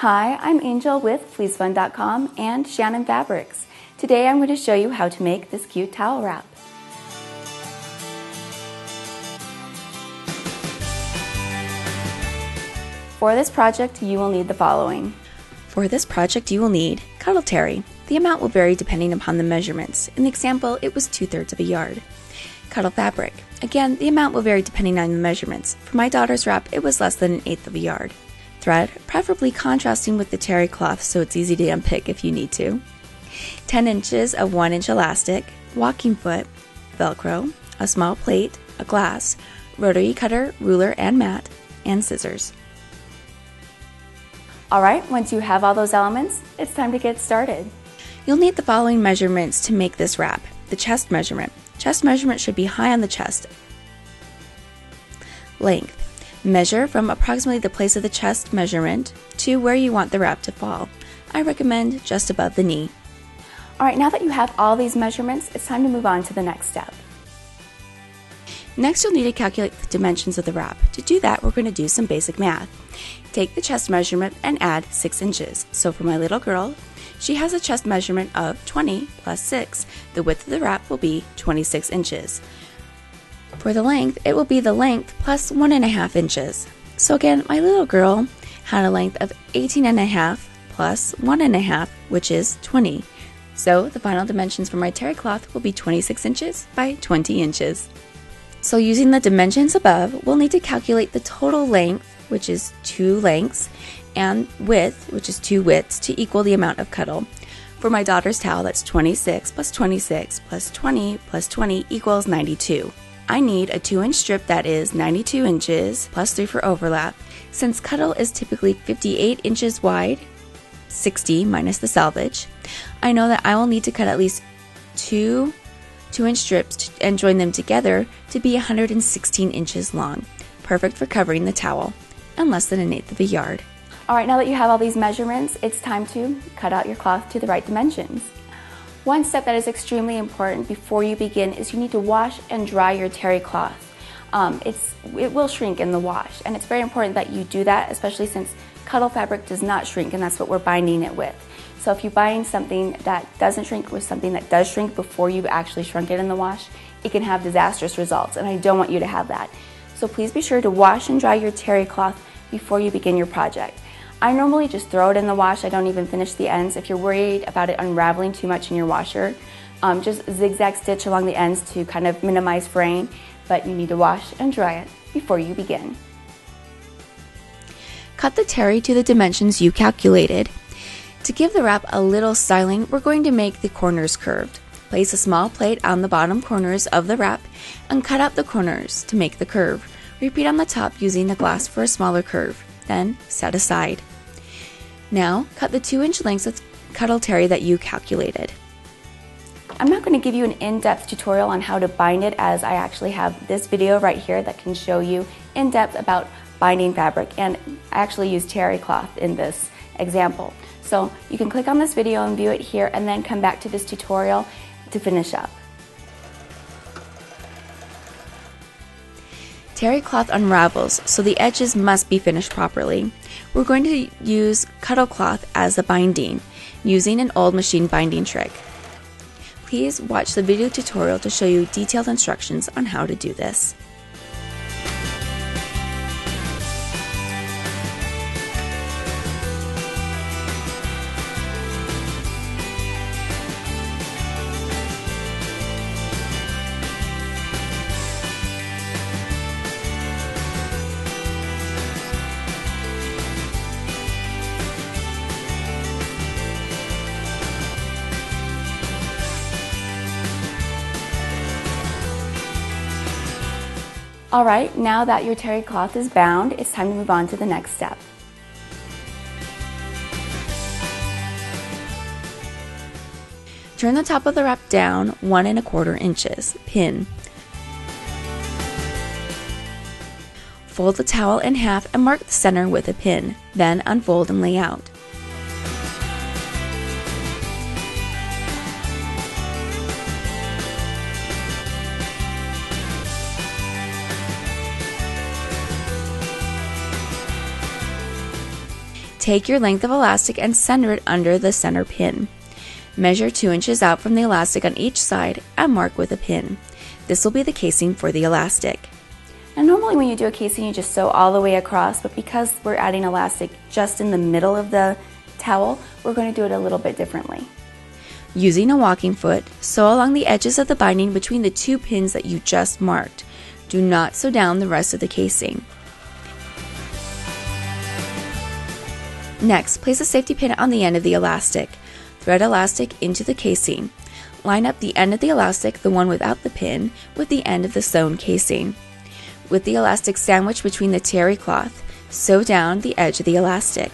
Hi, I'm Angel with FleeceFun.com and Shannon Fabrics. Today I'm going to show you how to make this cute towel wrap. For this project, you will need the following. For this project, you will need Cuddle Terry. The amount will vary depending upon the measurements. In the example, it was two thirds of a yard. Cuddle fabric. Again, the amount will vary depending on the measurements. For my daughter's wrap, it was less than an eighth of a yard. Thread, preferably contrasting with the terry cloth so it's easy to unpick if you need to. 10 inches of 1 inch elastic, walking foot, Velcro, a small plate, a glass, rotary cutter, ruler and mat, and scissors. Alright, once you have all those elements, it's time to get started. You'll need the following measurements to make this wrap. The chest measurement. Chest measurement should be high on the chest. Length. Measure from approximately the place of the chest measurement to where you want the wrap to fall. I recommend just above the knee. Alright, now that you have all these measurements, it's time to move on to the next step. Next, you'll need to calculate the dimensions of the wrap. To do that, we're going to do some basic math. Take the chest measurement and add 6 inches. So for my little girl, she has a chest measurement of 20 plus 6. The width of the wrap will be 26 inches. For the length, it will be the length plus 1.5 inches. So again, my little girl had a length of 18.5 plus 1.5, which is 20. So the final dimensions for my terry cloth will be 26 inches by 20 inches. So using the dimensions above, we'll need to calculate the total length, which is two lengths, and width, which is two widths, to equal the amount of cuddle. For my daughter's towel, that's 26 plus 26 plus 20 plus 20 equals 92. I need a 2 inch strip that is 92 inches plus 3 for overlap. Since cuddle is typically 58 inches wide, 60 minus the selvage, I know that I will need to cut at least two 2 inch strips and join them together to be 116 inches long, perfect for covering the towel, and less than an eighth of a yard. Alright, now that you have all these measurements, it's time to cut out your cloth to the right dimensions. One step that is extremely important before you begin is you need to wash and dry your terry cloth. Um, it's, it will shrink in the wash, and it's very important that you do that, especially since cuddle fabric does not shrink, and that's what we're binding it with. So if you're buying something that doesn't shrink with something that does shrink before you've actually shrunk it in the wash, it can have disastrous results, and I don't want you to have that. So please be sure to wash and dry your terry cloth before you begin your project. I normally just throw it in the wash, I don't even finish the ends. If you're worried about it unraveling too much in your washer, um, just zigzag stitch along the ends to kind of minimize fraying, but you need to wash and dry it before you begin. Cut the terry to the dimensions you calculated. To give the wrap a little styling, we're going to make the corners curved. Place a small plate on the bottom corners of the wrap and cut out the corners to make the curve. Repeat on the top using the glass for a smaller curve, then set aside. Now, cut the 2 inch lengths of cuddle terry that you calculated. I'm not going to give you an in-depth tutorial on how to bind it as I actually have this video right here that can show you in depth about binding fabric and I actually use terry cloth in this example. So you can click on this video and view it here and then come back to this tutorial to finish up. Terry cloth unravels, so the edges must be finished properly. We're going to use cuddle cloth as the binding, using an old machine binding trick. Please watch the video tutorial to show you detailed instructions on how to do this. All right, now that your terry cloth is bound, it's time to move on to the next step. Turn the top of the wrap down one and a quarter inches. Pin. Fold the towel in half and mark the center with a pin. Then unfold and lay out. Take your length of elastic and center it under the center pin. Measure 2 inches out from the elastic on each side and mark with a pin. This will be the casing for the elastic. And normally when you do a casing, you just sew all the way across, but because we're adding elastic just in the middle of the towel, we're going to do it a little bit differently. Using a walking foot, sew along the edges of the binding between the two pins that you just marked. Do not sew down the rest of the casing. Next, place a safety pin on the end of the elastic. Thread elastic into the casing. Line up the end of the elastic, the one without the pin, with the end of the sewn casing. With the elastic sandwiched between the terry cloth, sew down the edge of the elastic.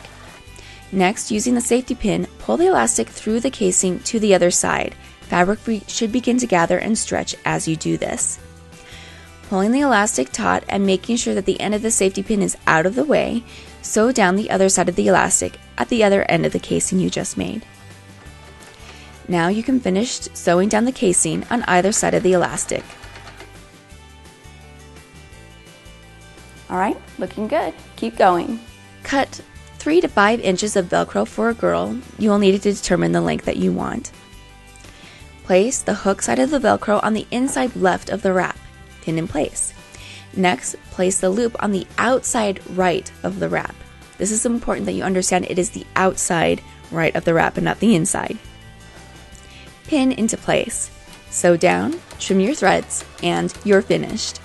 Next, using the safety pin, pull the elastic through the casing to the other side. Fabric should begin to gather and stretch as you do this. Pulling the elastic taut and making sure that the end of the safety pin is out of the way, sew down the other side of the elastic at the other end of the casing you just made. Now you can finish sewing down the casing on either side of the elastic. All right, looking good. Keep going. Cut 3 to 5 inches of Velcro for a girl. You will need to determine the length that you want. Place the hook side of the Velcro on the inside left of the wrap, pin in place. Next, place the loop on the outside right of the wrap. This is important that you understand it is the outside right of the wrap and not the inside. Pin into place. Sew down, trim your threads, and you're finished.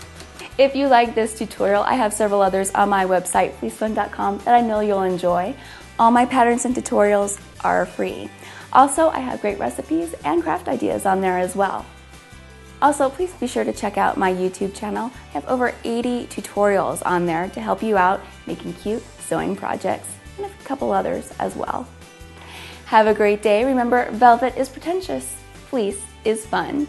If you like this tutorial, I have several others on my website, fleecefun.com, that I know you'll enjoy. All my patterns and tutorials are free. Also, I have great recipes and craft ideas on there as well. Also, please be sure to check out my YouTube channel. I have over 80 tutorials on there to help you out making cute sewing projects and a couple others as well. Have a great day. Remember, velvet is pretentious, fleece is fun.